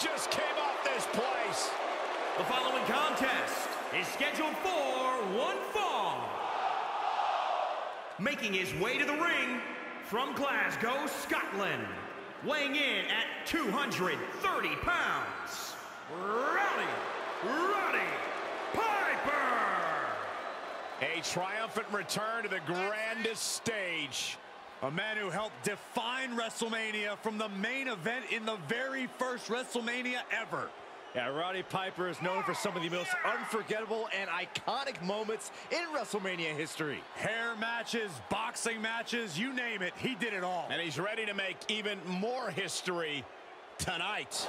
just came off this place. The following contest is scheduled for one fall. Making his way to the ring from Glasgow, Scotland, weighing in at 230 pounds, Rowdy Roddy Piper! A triumphant return to the grandest stage. A man who helped define WrestleMania from the main event in the very first WrestleMania ever. Yeah, Roddy Piper is known for some of the most unforgettable and iconic moments in WrestleMania history. Hair matches, boxing matches, you name it, he did it all. And he's ready to make even more history tonight.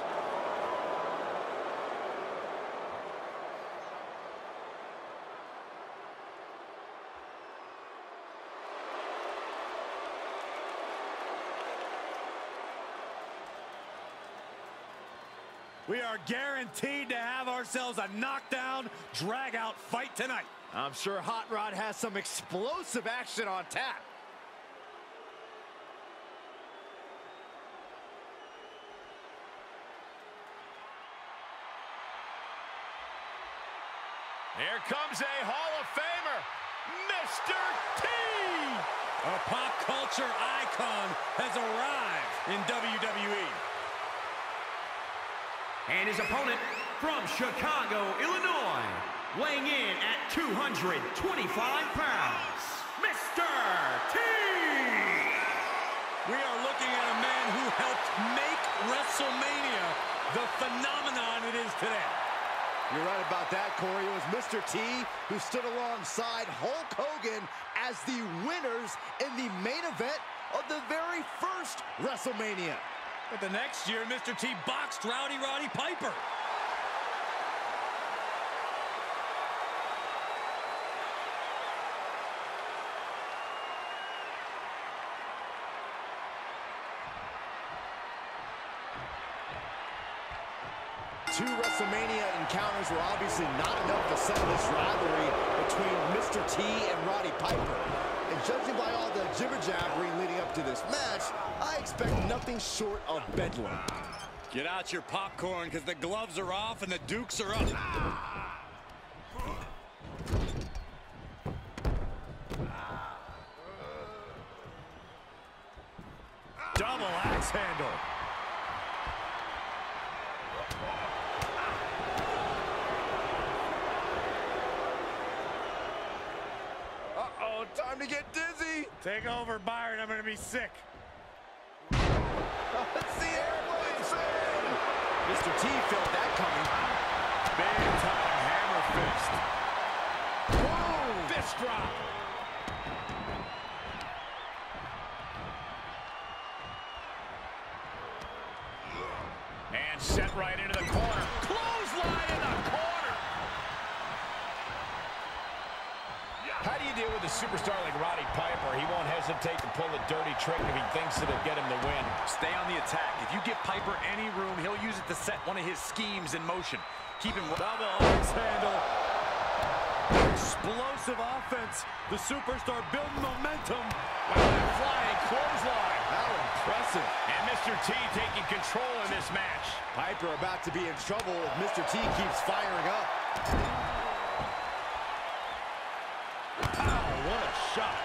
We are guaranteed to have ourselves a knockdown, drag-out fight tonight. I'm sure Hot Rod has some explosive action on tap. Here comes a Hall of Famer, Mr. T! A pop culture icon has arrived in WWE. And his opponent from Chicago, Illinois, weighing in at 225 pounds, Mr. T! We are looking at a man who helped make WrestleMania the phenomenon it is today. You're right about that, Corey. It was Mr. T who stood alongside Hulk Hogan as the winners in the main event of the very first WrestleMania. But the next year, Mr. T boxed Rowdy Roddy Piper. Two WrestleMania encounters were obviously not enough to settle this rivalry between Mr. T and Roddy Piper. And judging by all the jibber-jabbering leading up to this match, I expect nothing short of bedlam. Get out your popcorn because the gloves are off and the dukes are up. Double axe handle. Uh-oh, time to get dizzy. Take over, Byron. I'm going to be sick. Mr. T felt that coming. Big time hammer fist. Boom! Fist drop. And set right into the corner. Clothesline in the corner. How do you deal with a superstar like Roddy Piper? Hesitate to pull a dirty trick if he thinks it'll get him the win. Stay on the attack. If you give Piper any room, he'll use it to set one of his schemes in motion. Keep him... Double axe handle. Explosive offense. The superstar building momentum. Flying clothesline. How impressive. And Mr. T taking control in this match. Piper about to be in trouble if Mr. T keeps firing up. Wow, what a shot.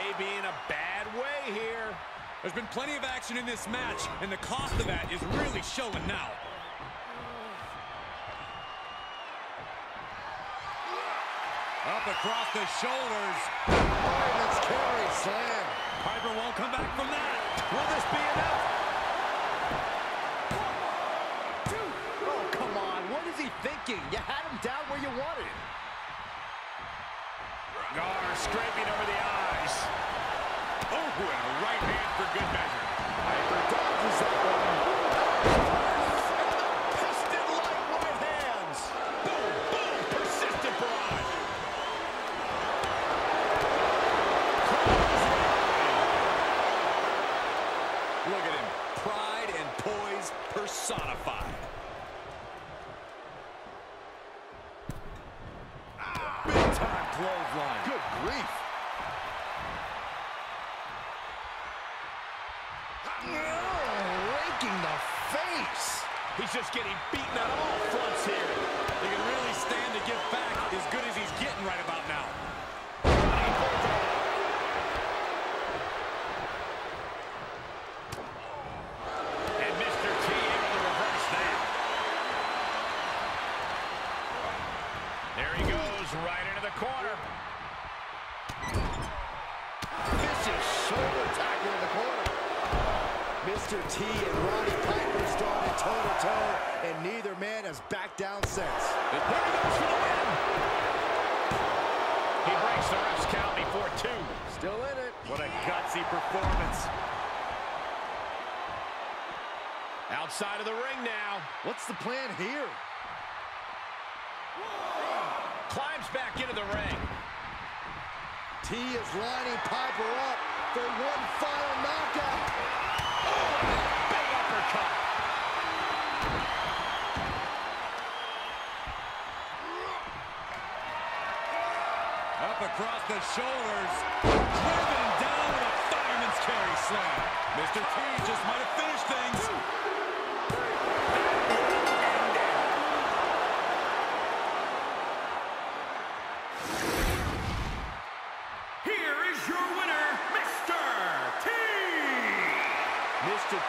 May be in a bad way here. There's been plenty of action in this match, and the cost of that is really showing now. Up across the shoulders. Fireman's carry slam. Piper won't come back from that. Will this be enough? Oh, come on. What is he thinking? You had him down where you wanted him. Gar scraping over the face. Oh, and a right hand for good measure. Piper dodges that one. Piston like right hands. Boom, boom, persistent barrage. Look at him, pride and poise personified. Ah. Big. Good grief. Oh, raking the face. He's just getting beaten on all fronts here. He can really stand to give back as good as he's getting right about now. And Mr. T able to reverse that. There he goes, right into the corner. Vicious shoulder tackle in the corner. Mr. T and Roddy Piper started toe-to-toe, and neither man has backed down since. There he goes for the win. He breaks the ref's count before two. Still in it. What a gutsy performance. Outside of the ring now. What's the plan here? Climbs back into the ring. T is lining Piper up for one final knockout. Across the shoulders. Driven down with a fireman's carry slam. Mr. T just might have finished things.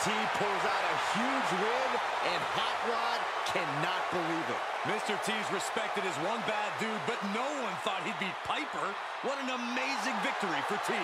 Mr. T pulls out a huge win, and Hot Rod cannot believe it. Mr. T's respected as one bad dude, but no one thought he'd beat Piper. What an amazing victory for T.